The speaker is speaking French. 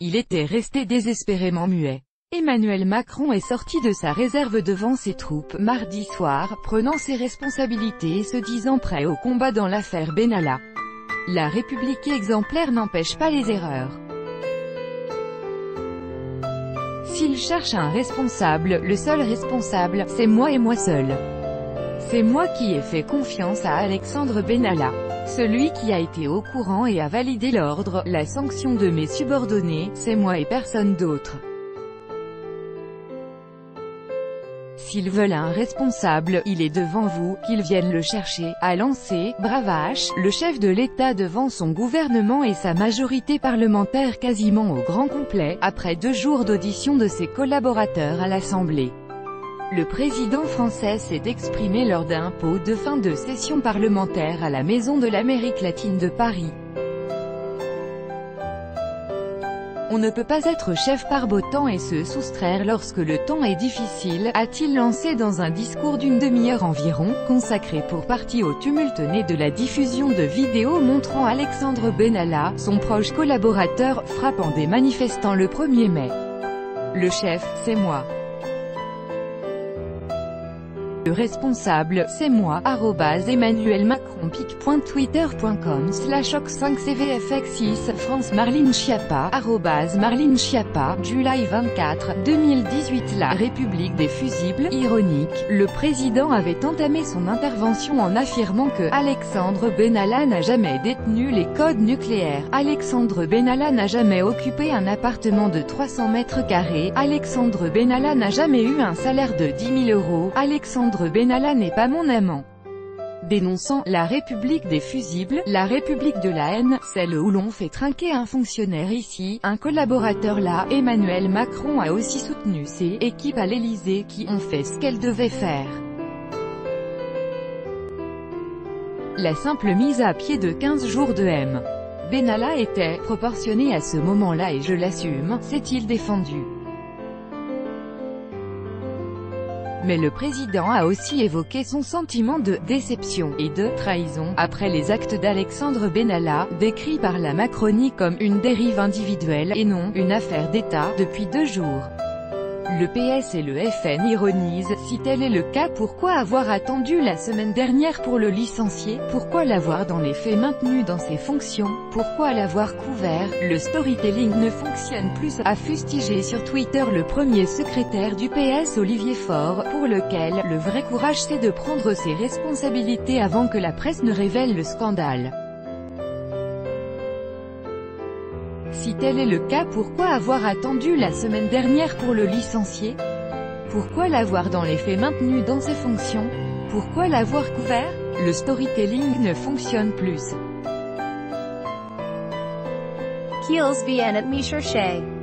Il était resté désespérément muet. Emmanuel Macron est sorti de sa réserve devant ses troupes mardi soir, prenant ses responsabilités et se disant prêt au combat dans l'affaire Benalla. La République exemplaire n'empêche pas les erreurs. S'il cherche un responsable, le seul responsable, c'est moi et moi seul. C'est moi qui ai fait confiance à Alexandre Benalla. Celui qui a été au courant et a validé l'ordre, la sanction de mes subordonnés, c'est moi et personne d'autre. S'ils veulent un responsable, il est devant vous, qu'ils viennent le chercher, a lancé, Bravache, le chef de l'État devant son gouvernement et sa majorité parlementaire quasiment au grand complet, après deux jours d'audition de ses collaborateurs à l'Assemblée. Le président français s'est exprimé lors d'un pot de fin de session parlementaire à la Maison de l'Amérique latine de Paris. On ne peut pas être chef par beau temps et se soustraire lorsque le temps est difficile, a-t-il lancé dans un discours d'une demi-heure environ, consacré pour partie au tumulte né de la diffusion de vidéos montrant Alexandre Benalla, son proche collaborateur, frappant des manifestants le 1er mai. Le chef, c'est moi. Le responsable, c'est moi, Emmanuel Macron pic.twitter.com slash 5 cvfx6 France Marlene Schiappa, Marlene Schiappa, July 24, 2018 La République des fusibles, ironique, le président avait entamé son intervention en affirmant que Alexandre Benalla n'a jamais détenu les codes nucléaires, Alexandre Benalla n'a jamais occupé un appartement de 300 mètres carrés, Alexandre Benalla n'a jamais eu un salaire de 10 000 euros, Alexandre Benalla n'est pas mon amant. Dénonçant la République des fusibles, la République de la haine, celle où l'on fait trinquer un fonctionnaire ici, un collaborateur là, Emmanuel Macron a aussi soutenu ses équipes à l'Élysée qui ont fait ce qu'elles devaient faire. La simple mise à pied de 15 jours de M. Benalla était proportionnée à ce moment-là et je l'assume, s'est-il défendu. Mais le président a aussi évoqué son sentiment de déception et de trahison après les actes d'Alexandre Benalla, décrits par la Macronie comme une dérive individuelle et non une affaire d'État depuis deux jours. Le PS et le FN ironisent, si tel est le cas pourquoi avoir attendu la semaine dernière pour le licencier, pourquoi l'avoir dans les faits maintenu dans ses fonctions, pourquoi l'avoir couvert, le storytelling ne fonctionne plus, a fustigé sur Twitter le premier secrétaire du PS Olivier Faure, pour lequel, le vrai courage c'est de prendre ses responsabilités avant que la presse ne révèle le scandale. Tel est le cas pourquoi avoir attendu la semaine dernière pour le licencier? Pourquoi l'avoir dans les faits maintenu dans ses fonctions? Pourquoi l'avoir couvert? Le storytelling ne fonctionne plus. Kiels viennent at me.